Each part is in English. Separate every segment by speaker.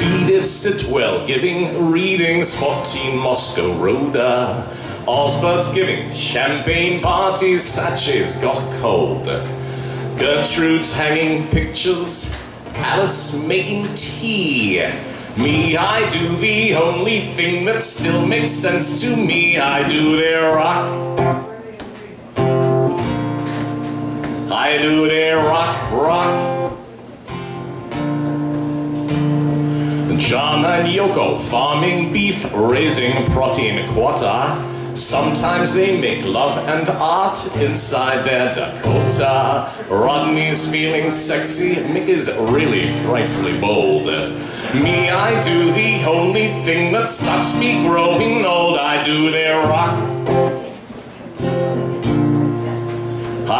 Speaker 1: Edith Sitwell giving readings, 14 Moscow Road. Osbert's giving champagne parties, Satch's got cold. Gertrude's hanging pictures, Alice making tea. Me, I do the only thing that still makes sense to me. I do their rock. I do their rock, rock. John and Yoko farming beef, raising protein quota. Sometimes they make love and art inside their Dakota. Rodney's feeling sexy, Mick is really frightfully bold. Me, I do the only thing that stops me growing old. I do their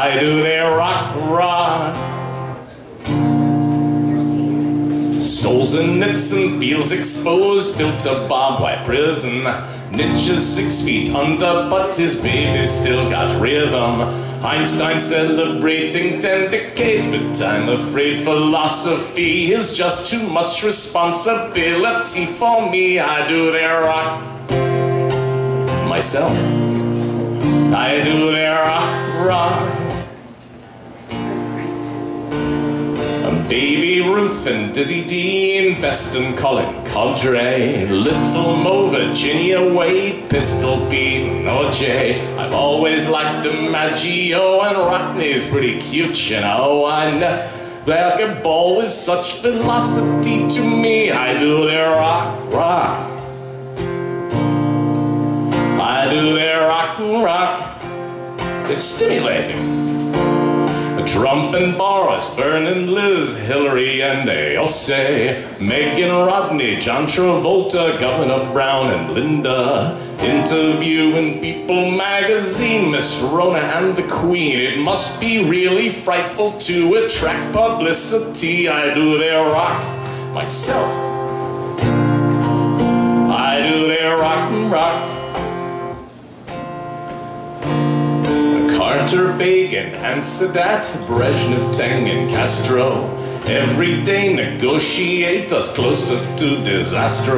Speaker 1: I do their rock, rock. Solzhenitsyn feels exposed, built a barbed wire prison. Nietzsche's six feet under, but his baby still got rhythm. Einstein celebrating ten decades, but I'm afraid philosophy is just too much responsibility for me. I do their rock myself. I do their rock. Baby Ruth and Dizzy Dean, Best and Colin Cowdrey, Little Mo, Virginia Wade, Pistol Pete, no Jay. I've always liked DiMaggio and Rodney's pretty cute, you know. I never ball with such velocity to me. I do their rock, rock. I do their rock rock. It's stimulating. Trump and Boris, and Liz, Hillary, and AOC, Megan Rodney, John Travolta, Governor Brown, and Linda. Interview in People magazine, Miss Rona and the Queen. It must be really frightful to attract publicity. I do their rock myself. I do their rock and rock. Carter, Begin, and Sadat, Brezhnev, Tang, and Castro. Every day negotiate us closer to disaster.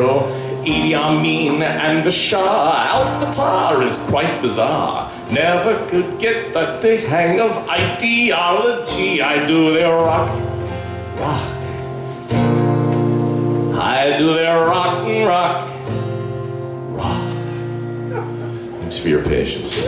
Speaker 1: Idi Amin and the Shah, Al-Fatah is quite bizarre. Never could get the hang of ideology. I do their rock, rock. I do their rock and rock, rock. Thanks for your patience.